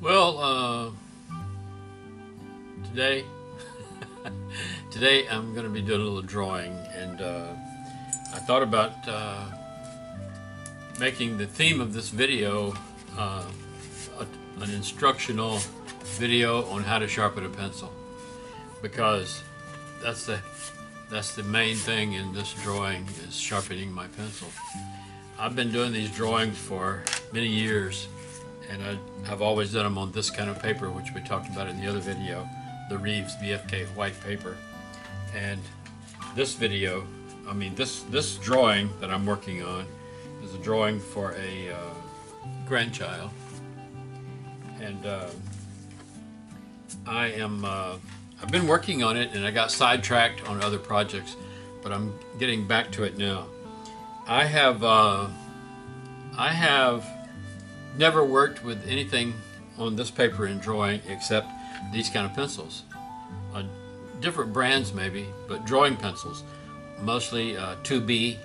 Well, uh, today, today I'm going to be doing a little drawing, and uh, I thought about uh, making the theme of this video uh, a, an instructional video on how to sharpen a pencil, because that's the that's the main thing in this drawing is sharpening my pencil. I've been doing these drawings for many years and I, have always done them on this kind of paper, which we talked about in the other video, the Rives BFK white paper. And this video, I mean, this, this drawing that I'm working on is a drawing for a uh, grandchild. And uh, I am, uh, I've been working on it and I got sidetracked on other projects, but I'm getting back to it now. I have, uh, I have never worked with anything on this paper in drawing except these kind of pencils. Uh, different brands maybe, but drawing pencils. Mostly uh, 2B.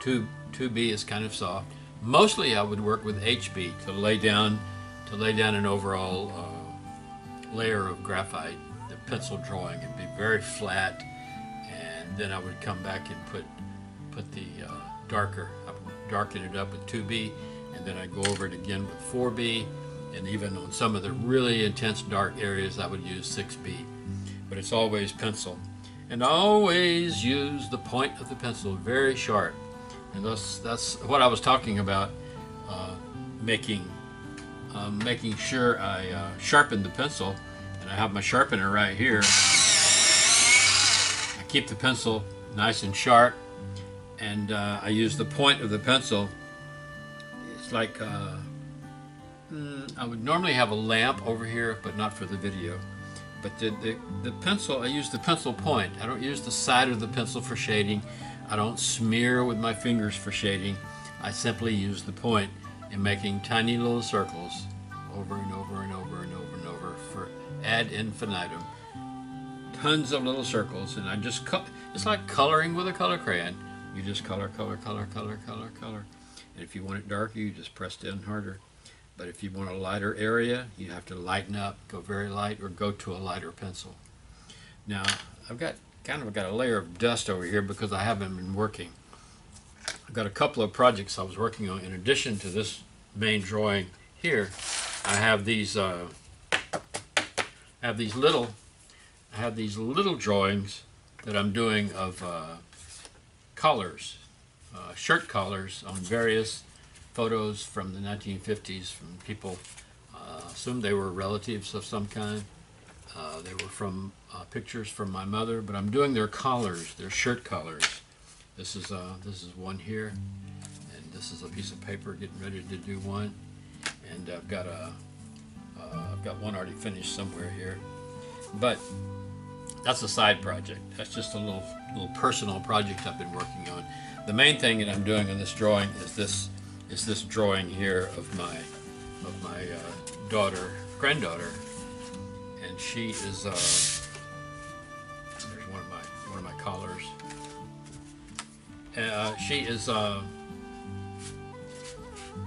2, 2B is kind of soft. Mostly I would work with HB to lay down to lay down an overall uh, layer of graphite. The pencil drawing would be very flat and then I would come back and put put the uh, darker, I would darken it up with 2B and then I go over it again with 4B and even on some of the really intense dark areas I would use 6B but it's always pencil. And I always use the point of the pencil very sharp. And that's that's what I was talking about uh, making uh, making sure I uh, sharpen the pencil. And I have my sharpener right here. I keep the pencil nice and sharp. And uh, I use the point of the pencil like uh, mm, I would normally have a lamp over here, but not for the video. But the, the, the pencil, I use the pencil point. I don't use the side of the pencil for shading. I don't smear with my fingers for shading. I simply use the point in making tiny little circles over and over and over and over and over for ad infinitum. Tons of little circles, and I just. It's like coloring with a color crayon. You just color, color, color, color, color, color. And if you want it darker, you just press down harder. But if you want a lighter area, you have to lighten up, go very light, or go to a lighter pencil. Now, I've got kind of got a layer of dust over here because I haven't been working. I've got a couple of projects I was working on in addition to this main drawing here. I have these uh, have these little I have these little drawings that I'm doing of uh, collars uh, shirt collars on various photos from the 1950s from people. Uh, assumed they were relatives of some kind. Uh, they were from uh, pictures from my mother, but I'm doing their collars, their shirt collars. This is uh, this is one here, and this is a piece of paper getting ready to do one, and I've got a have got one already finished somewhere here, but that's a side project. That's just a little little personal project I've been working on the main thing that I'm doing in this drawing is this is this drawing here of my of my uh, daughter granddaughter. And she is uh, there's one of my one of my collars. Uh, she is uh,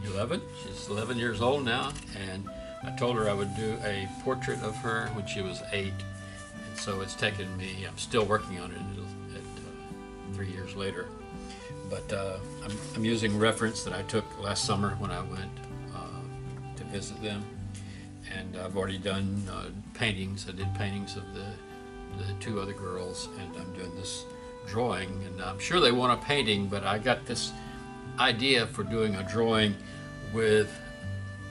11 she's 11 years old now. And I told her I would do a portrait of her when she was eight. And so it's taken me I'm still working on it. At, uh, three years later but uh, I'm, I'm, using reference that I took last summer when I went uh, to visit them. And I've already done uh, paintings. I did paintings of the, the two other girls, and I'm doing this drawing. And I'm sure they want a painting, but I got this idea for doing a drawing with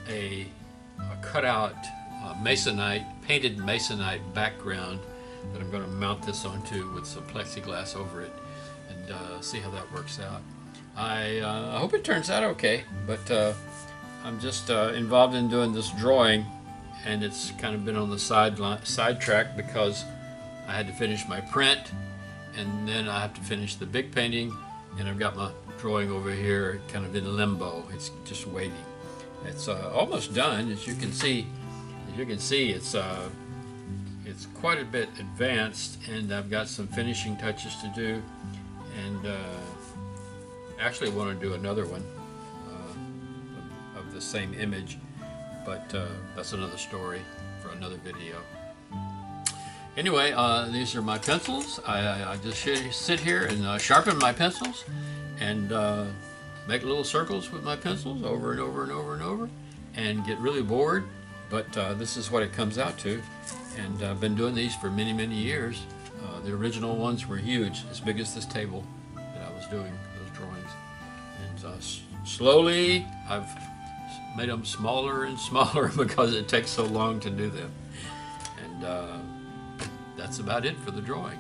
a, a cutout uh, masonite, painted masonite background that I'm going to mount this onto with some plexiglass over it and uh, see how that works out. I, uh, I hope it turns out okay, but uh, I'm just uh, involved in doing this drawing, and it's kind of been on the side sidetrack because I had to finish my print, and then I have to finish the big painting, and I've got my drawing over here kind of in limbo. It's just waiting. It's uh, almost done, as you can see. As you can see, it's uh, it's quite a bit advanced, and I've got some finishing touches to do and uh, actually want to do another one uh, of, the same image but uh, that's another story for another video. Anyway, uh, these are my pencils. I, I, just sit here and uh, sharpen my pencils and uh, make little circles with my pencils over and over and over and over and get really bored. But this is what it comes out to. And I've been doing these for many, many years. Uh, the original ones were huge, as big as this table that I was doing those drawings. And uh, slowly, I've made them smaller and smaller because it takes so long to do them. And uh, that's about it for the drawing.